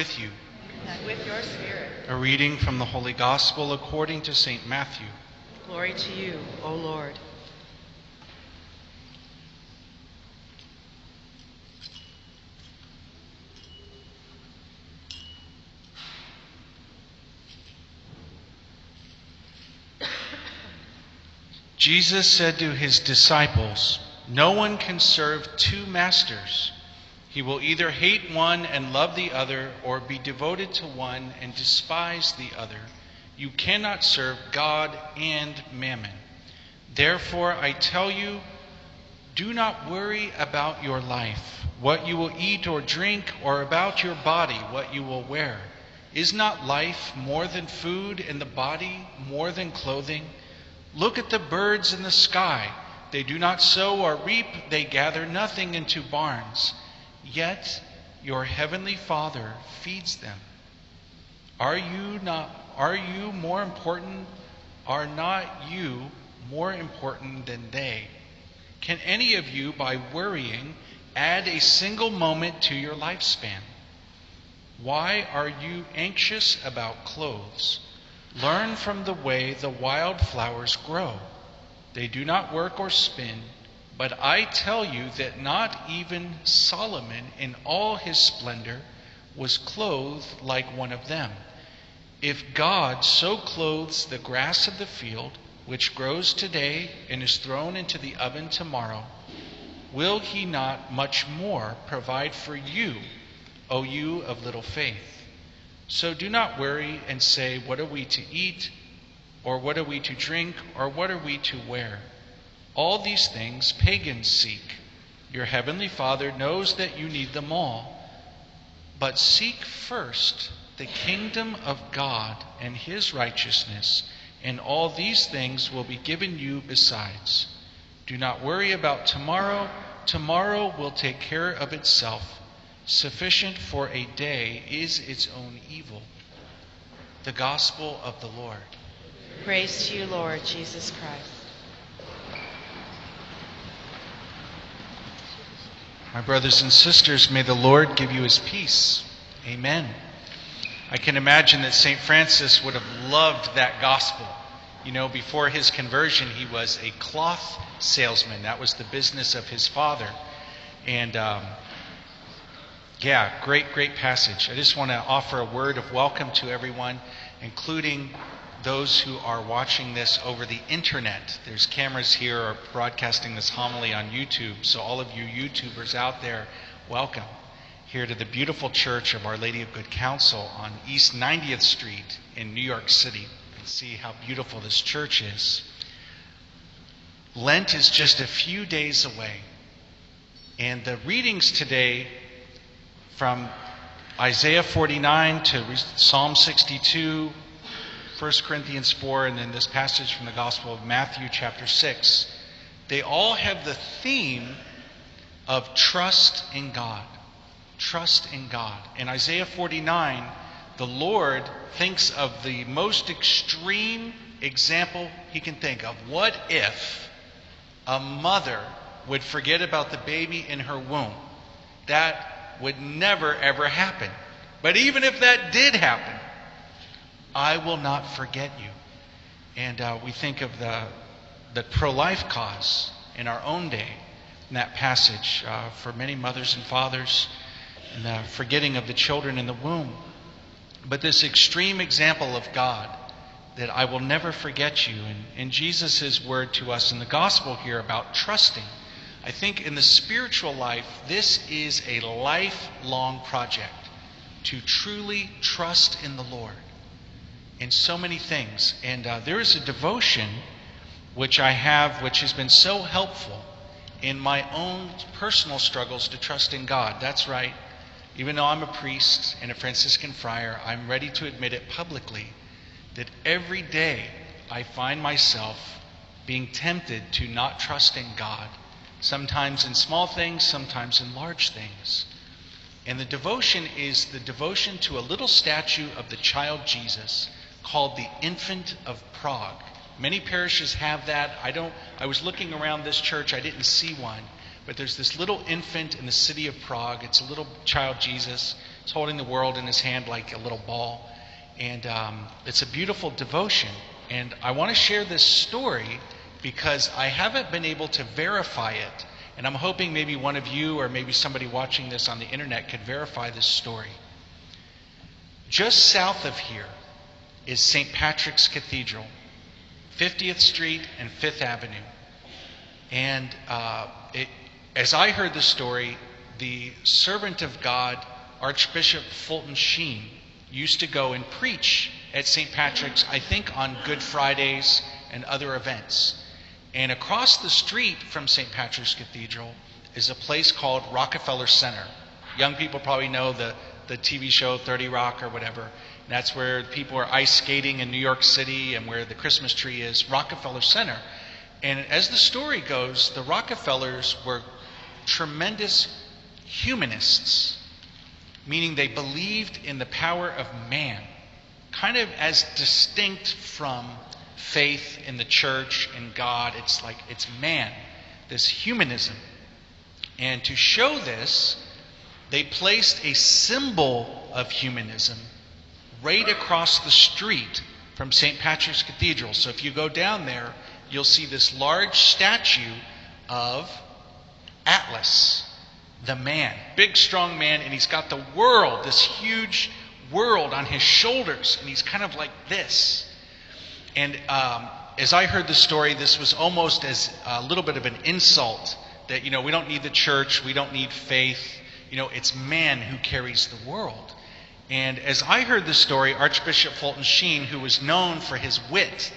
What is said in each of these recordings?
with you. And with your spirit. A reading from the Holy Gospel according to St. Matthew. Glory to you, O Lord. Jesus said to his disciples, No one can serve two masters. He will either hate one and love the other, or be devoted to one and despise the other. You cannot serve God and mammon. Therefore, I tell you, do not worry about your life, what you will eat or drink, or about your body, what you will wear. Is not life more than food, and the body more than clothing? Look at the birds in the sky. They do not sow or reap, they gather nothing into barns. Yet your heavenly Father feeds them. Are you not are you more important? Are not you more important than they? Can any of you by worrying add a single moment to your lifespan? Why are you anxious about clothes? Learn from the way the wild flowers grow. They do not work or spin, but I tell you that not even Solomon in all his splendor was clothed like one of them. If God so clothes the grass of the field, which grows today and is thrown into the oven tomorrow, will he not much more provide for you, O you of little faith? So do not worry and say, What are we to eat? Or what are we to drink? Or what are we to wear? All these things pagans seek. Your heavenly Father knows that you need them all. But seek first the kingdom of God and his righteousness, and all these things will be given you besides. Do not worry about tomorrow. Tomorrow will take care of itself. Sufficient for a day is its own evil. The Gospel of the Lord. Praise to you, Lord Jesus Christ. My brothers and sisters, may the Lord give you his peace. Amen. I can imagine that St. Francis would have loved that gospel. You know, before his conversion, he was a cloth salesman. That was the business of his father. And um, yeah, great, great passage. I just want to offer a word of welcome to everyone, including those who are watching this over the internet. There's cameras here are broadcasting this homily on YouTube. So all of you YouTubers out there, welcome here to the beautiful church of Our Lady of Good Counsel on East 90th Street in New York City. Can see how beautiful this church is. Lent is just a few days away. And the readings today from Isaiah 49 to Psalm 62, 1 Corinthians 4, and then this passage from the Gospel of Matthew, chapter 6, they all have the theme of trust in God. Trust in God. In Isaiah 49, the Lord thinks of the most extreme example he can think of. What if a mother would forget about the baby in her womb? That would never, ever happen. But even if that did happen, I will not forget you. And uh, we think of the, the pro life cause in our own day, in that passage uh, for many mothers and fathers, and the forgetting of the children in the womb. But this extreme example of God that I will never forget you, and, and Jesus' word to us in the gospel here about trusting I think in the spiritual life, this is a lifelong project to truly trust in the Lord in so many things. And uh, there is a devotion which I have, which has been so helpful in my own personal struggles to trust in God. That's right. Even though I'm a priest and a Franciscan friar, I'm ready to admit it publicly that every day I find myself being tempted to not trust in God sometimes in small things, sometimes in large things. And the devotion is the devotion to a little statue of the child Jesus called the Infant of Prague. Many parishes have that. I don't I was looking around this church, I didn't see one, but there's this little infant in the city of Prague. It's a little child Jesus. He's holding the world in his hand like a little ball. And um, it's a beautiful devotion. And I want to share this story because I haven't been able to verify it. And I'm hoping maybe one of you or maybe somebody watching this on the internet could verify this story. Just south of here is St. Patrick's Cathedral, 50th Street and 5th Avenue. And uh, it, as I heard the story, the servant of God, Archbishop Fulton Sheen, used to go and preach at St. Patrick's, I think on Good Fridays and other events. And across the street from St. Patrick's Cathedral is a place called Rockefeller Center. Young people probably know the, the TV show 30 Rock or whatever. That's where people are ice skating in New York City and where the Christmas tree is, Rockefeller Center. And as the story goes, the Rockefellers were tremendous humanists, meaning they believed in the power of man, kind of as distinct from faith in the church and God. It's like it's man, this humanism. And to show this, they placed a symbol of humanism right across the street from St. Patrick's Cathedral. So if you go down there, you'll see this large statue of Atlas, the man, big, strong man, and he's got the world, this huge world on his shoulders, and he's kind of like this. And um, as I heard the story, this was almost as a little bit of an insult that, you know, we don't need the church, we don't need faith, you know, it's man who carries the world. And as I heard the story, Archbishop Fulton Sheen, who was known for his wit,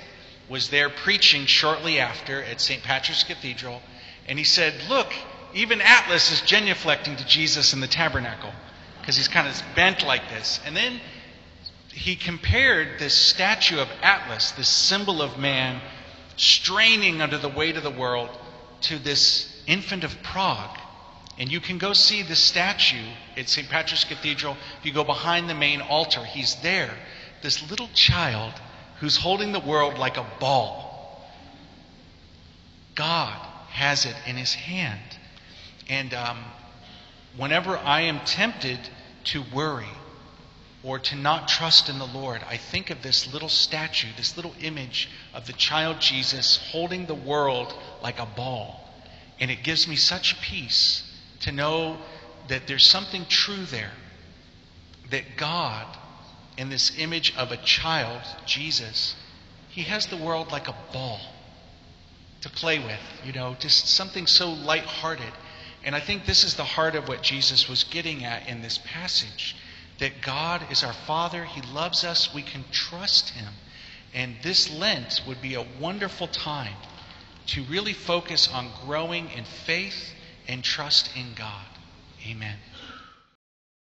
was there preaching shortly after at St. Patrick's Cathedral, and he said, Look, even Atlas is genuflecting to Jesus in the tabernacle because he's kind of bent like this. And then he compared this statue of Atlas, this symbol of man, straining under the weight of the world, to this infant of Prague. And you can go see the statue at St. Patrick's Cathedral. If you go behind the main altar, he's there. This little child who's holding the world like a ball. God has it in his hand. And um, whenever I am tempted to worry or to not trust in the Lord, I think of this little statue, this little image of the child Jesus holding the world like a ball. And it gives me such peace to know that there's something true there. That God, in this image of a child, Jesus, he has the world like a ball to play with, you know, just something so light-hearted. And I think this is the heart of what Jesus was getting at in this passage that God is our Father, He loves us, we can trust Him. And this Lent would be a wonderful time to really focus on growing in faith and trust in God. Amen.